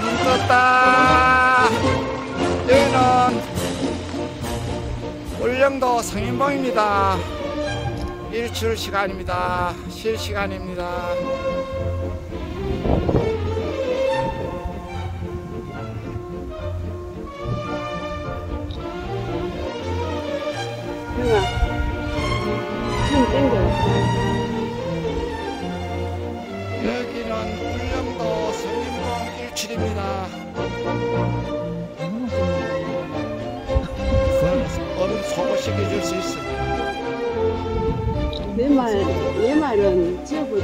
눈 떴다. 여기는 울릉도 성인봉입니다. 일출 시간입니다. 쉴 시간입니다. 형아, 일출입니다. 얼음 소고식 해줄 수 있어. 내 말, 내 말은 지어보고